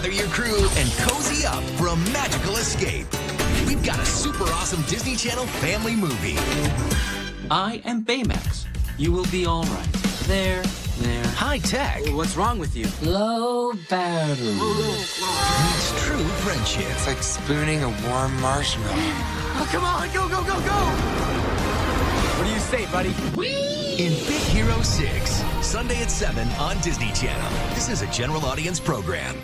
gather your crew and cozy up for a magical escape. We've got a super awesome Disney Channel family movie. I am Baymax. You will be all right. There, there. High tech What's wrong with you? Low battery. It's true friendship. It's like spooning a warm marshmallow. Oh, come on, go, go, go, go! What do you say, buddy? In Big Hero 6, Sunday at 7 on Disney Channel. This is a general audience program.